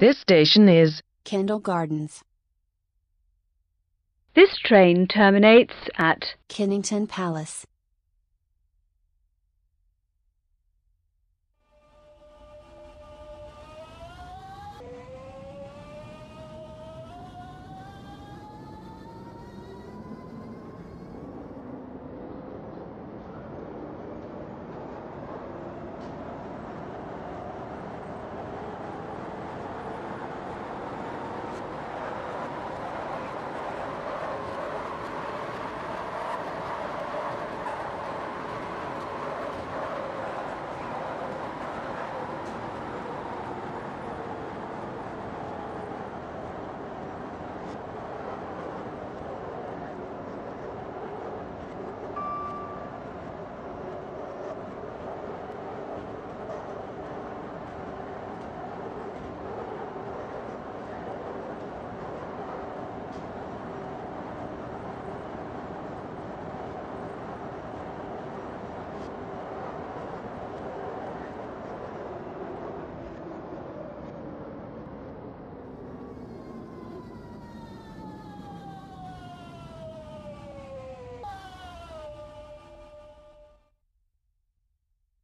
This station is Kendal Gardens, This train terminates at Kennington Palace.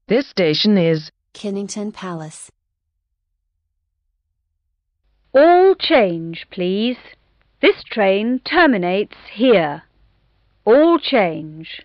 This station is Kennington Palace. All change, please. This train terminates here. All change.